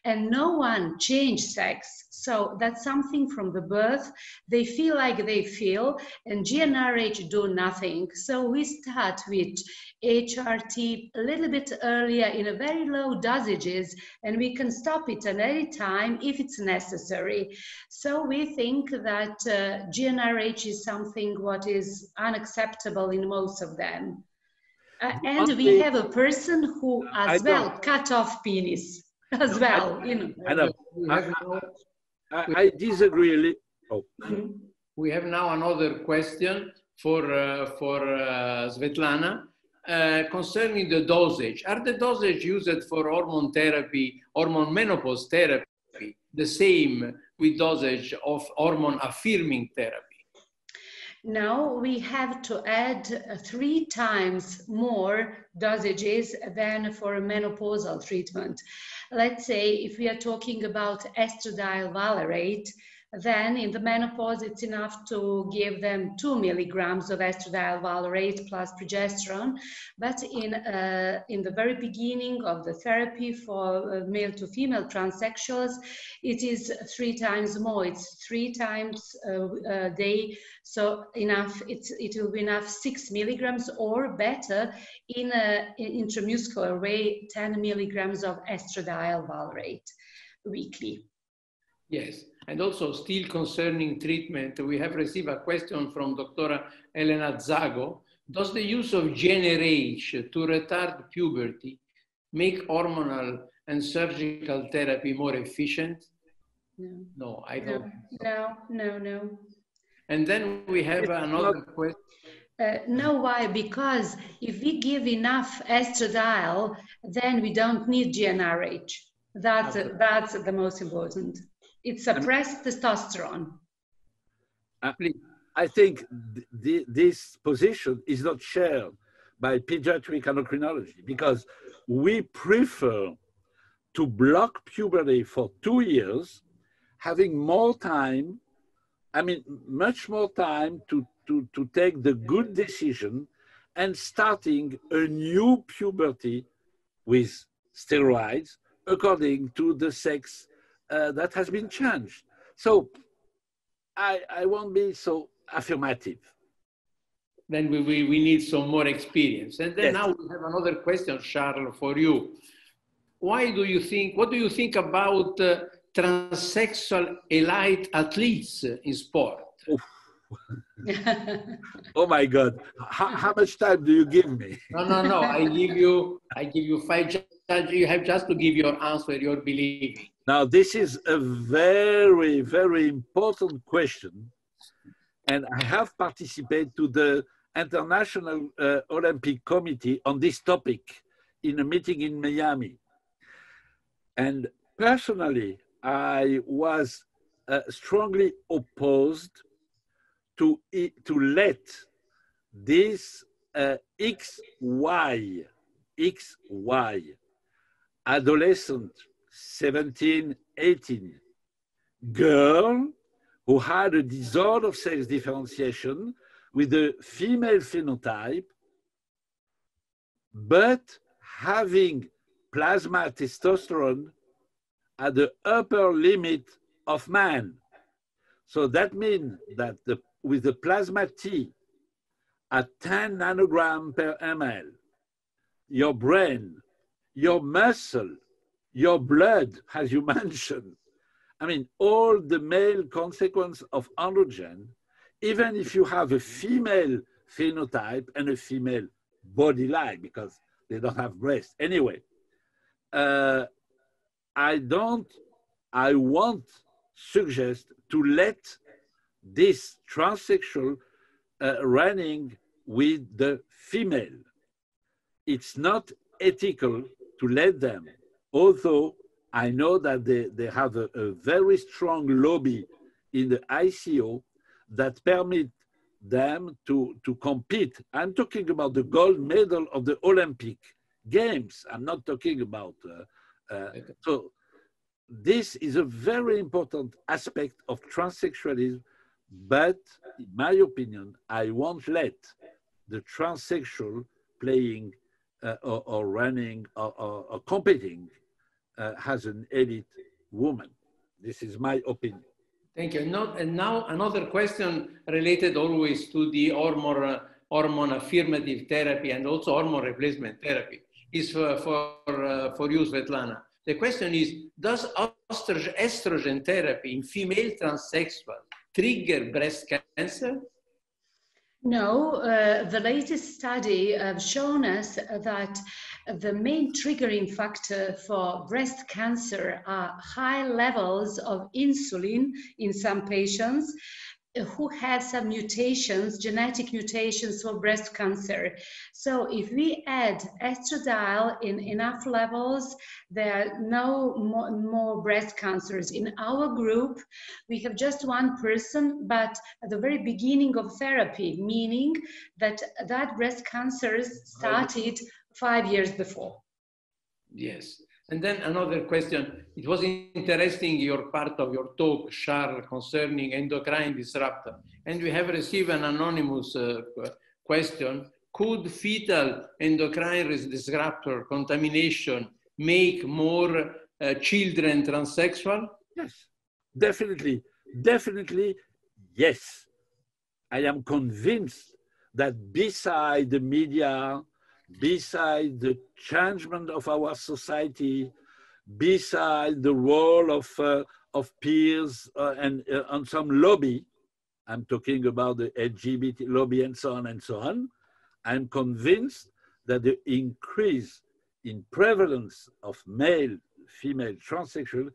and no one changed sex. So that's something from the birth. They feel like they feel, and GnRH do nothing. So we start with HRT a little bit earlier in a very low dosages, and we can stop it at any time if it's necessary. So we think that uh, GnRH is something what is unacceptable in most of them. Uh, and we have a person who as I well cut off penis as well. I, you know. I know. I, I, disagree. Oh. We have now another question for uh, for uh, Svetlana. Uh, concerning the dosage, are the dosage used for hormone therapy, hormone menopause therapy, the same with dosage of hormone affirming therapy? Now we have to add three times more dosages than for a menopausal treatment. Let's say if we are talking about estradiol valerate, then in the menopause, it's enough to give them two milligrams of estradiol valerate plus progesterone. But in, uh, in the very beginning of the therapy for uh, male to female transsexuals, it is three times more. It's three times a, a day. So enough, it's, it will be enough six milligrams or better in an intramuscular way, 10 milligrams of estradiol valerate weekly. Yes, and also still concerning treatment, we have received a question from Dr. Elena Zago. Does the use of GnRH to retard puberty make hormonal and surgical therapy more efficient? No, No, I don't. no, no, no. And then we have another question. Uh, no, why? Because if we give enough estradiol, then we don't need GnRH. That's, Okay. that's the most important. It suppresses testosterone. Uh, I think th- th- this position is not shared by pediatric endocrinology because we prefer to block puberty for two years, having more time, I mean, much more time to, to, to take the good decision and starting a new puberty with steroids according to the sex uh, that has been changed. So I, I won't be so affirmative. Then we, we, we need some more experience. And then Yes. now we have another question, Charles, for you. Why do you think, what do you think about uh, transsexual elite athletes in sport? Oh my God, how, how much time do you give me? (laughs) No, no, no. I give you, I give you five. You have just to give your answer, your believing. Now, this is a very, very important question. And I have participated to the International uh, Olympic Committee on this topic in a meeting in Miami. And personally, I was uh, strongly opposed to, to let this uh, XY, XY, adolescent, 17, 18, girl who had a disorder of sex differentiation with a female phenotype, but having plasma testosterone at the upper limit of man. So that means that the, with the plasma T at 10 nanogram per ml, your brain, your muscle, your blood, as you (laughs) mentioned, I mean, all the male consequence of androgen, even if you have a female phenotype and a female body line, because they don't have breasts. Anyway, uh, I don't, I won't suggest to let this transsexual uh, running with the female. It's not ethical to let them, although I know that they, they have a, a very strong lobby in the ICO that permit them to, to compete. I'm talking about the gold medal of the Olympic Games. I'm not talking about, uh, uh, so this is a very important aspect of transsexualism, but in my opinion, I won't let the transsexual playing uh, or, or running or, or, or competing uh, as an elite woman. This is my opinion. Thank you. Now, and now another question related always to the hormone, uh, hormone affirmative therapy and also hormone replacement therapy is for, for, uh, for you, Svetlana. The question is, does estrogen, therapy in female transsexual trigger breast cancer? No, uh, the latest study have shown us that the main triggering factor for breast cancer are high levels of insulin in some patients who have some mutations, genetic mutations for breast cancer. So if we add estradiol in enough levels, there are no more, more breast cancers. In our group, we have just one person, but at the very beginning of therapy, meaning that that breast cancer started five years before. Yes. And then another question. It was interesting your part of your talk, Charles, concerning endocrine disruptor. And we have received an anonymous uh, question. Could fetal endocrine disruptor contamination make more uh, children transsexual? Yes, definitely. Definitely, yes. I am convinced that beside the media, beside the changement of our society, beside the role of, uh, of peers uh, and uh, on some lobby, I'm talking about the LGBT lobby and so on and so on, I'm convinced that the increase in prevalence of male, female transsexual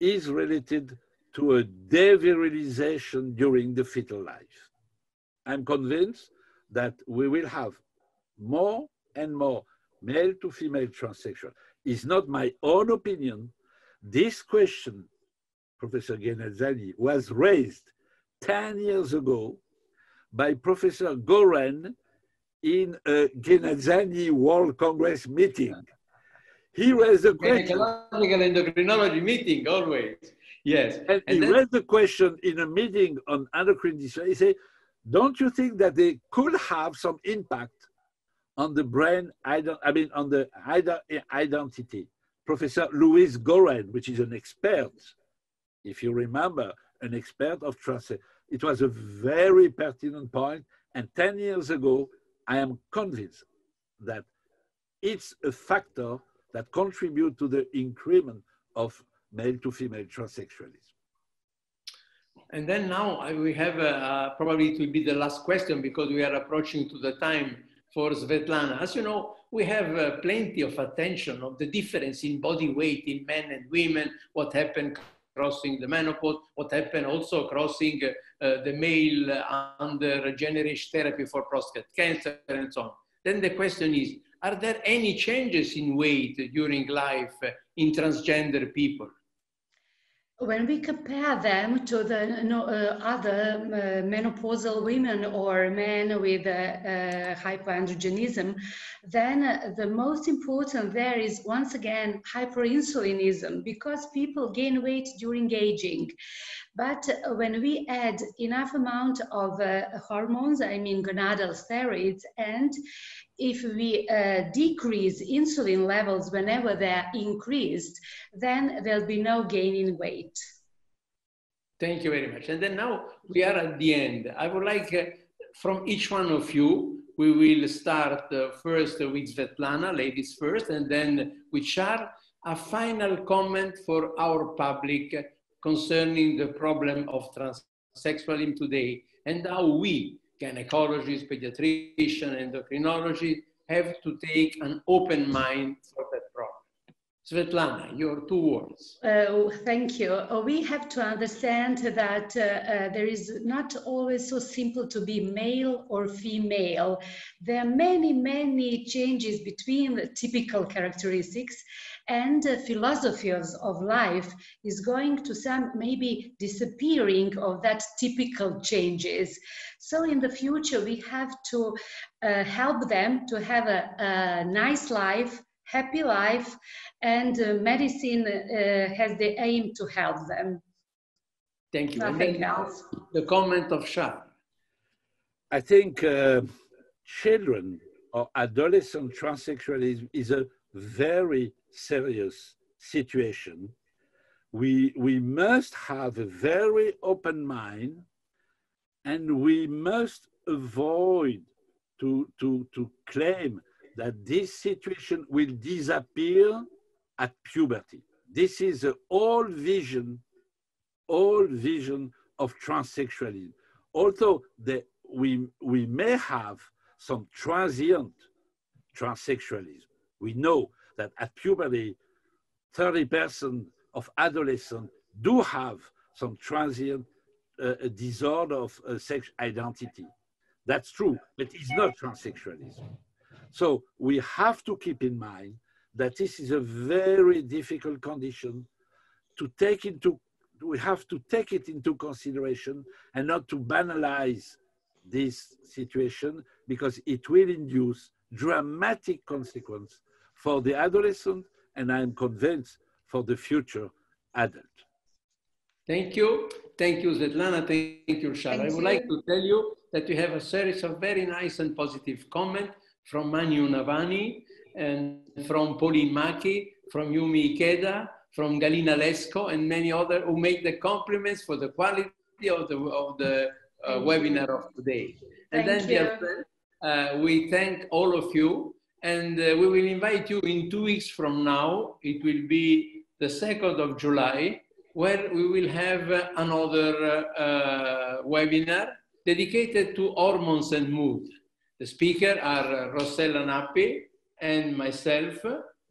is related to a devirilization during the fetal life. I'm convinced that we will have more and more male to female transsexual. It's not my own opinion. This question, Professor Genazzani, was raised 10 years ago by Professor Gooren in a Genazzani World Congress meeting. He raised the question. endocrinology meeting, always. Yes. And, and he raised the question in a meeting on endocrine disruption. He said, don't you think that they could have some impact on the brain, I don't, I mean, on the identity? Professor Louis Gooren, which is an expert, if you remember, an expert of trust. It was a very pertinent point, and 10 years ago, I am convinced that it's a factor that contribute to the increment of male to female transsexualism. And then now we have, uh, probably it will be the last question because we are approaching to the time for Svetlana. As you know, we have uh, plenty of attention of the difference in body weight in men and women, what happened crossing the menopause, what happened also crossing uh, the male under regeneration therapy for prostate cancer and so on. Then the question is, are there any changes in weight during life in transgender people? When we compare them to the uh, other uh, menopausal women or men with uh, uh hypoandrogenism, then uh, the most important there is once again hyperinsulinism because people gain weight during aging. But uh, when we add enough amount of hormones, I mean gonadal steroids, and if we uh, decrease insulin levels whenever they're increased, then there'll be no gain in weight. Thank you very much. And then now we are at the end. I would like uh, from each one of you, we will start uh, first with Svetlana, ladies first, and then with Char, a final comment for our public concerning the problem of transsexualism today and how we gynecologists, pediatricians, endocrinologists have to take an open mind for that problem. Svetlana, your two words. Uh, thank you. Uh, we have to understand that uh, uh, there is not always so simple to be male or female. There are many, many changes between the typical characteristics and uh, philosophies of life is going to some maybe disappearing of that typical changes. So in the future, we have to uh, help them to have a, a, nice life, happy life, and uh, medicine uh, has the aim to help them. Thank you. Nothing else. The comment of Shah. I think uh, children or adolescent transsexualism is a very serious situation, we, we must have a very open mind and we must avoid to, to, to claim that this situation will disappear at puberty. This is the old vision, old vision of transsexualism. Although the, we, we may have some transient transsexualism, we know that at puberty, 30% of adolescents do have some transient uh, disorder of uh, sex identity. That's true, but it's not transsexualism. So we have to keep in mind that this is a very difficult condition to take into, we have to take it into consideration and not to banalize this situation because it will induce dramatic consequence for the adolescent and I'm convinced for the future adult. Thank you. Thank you, Svetlana. Thank you, Shara. I would you. like to tell you that you have a series of very nice and positive comments from Manu Navani and from Pauline Maki, from Yumi Ikeda, from Galina Lesko, and many other who make the compliments for the quality of the, of the uh, webinar of today. And Thank then, dear you. friends, uh, we thank all of you, and uh, we will invite you in two weeks from now. It will be the 2nd of July, where we will have uh, another uh, uh, webinar dedicated to hormones and mood. The speaker are uh, Rossella Nappi and myself.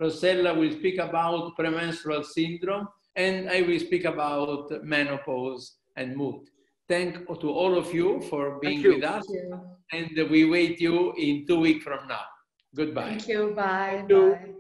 Rossella will speak about premenstrual syndrome, and I will speak about menopause and mood. Thank to all of you for being you. with us, and we wait you in two weeks from now. Goodbye. Thank you. Bye. you. Bye.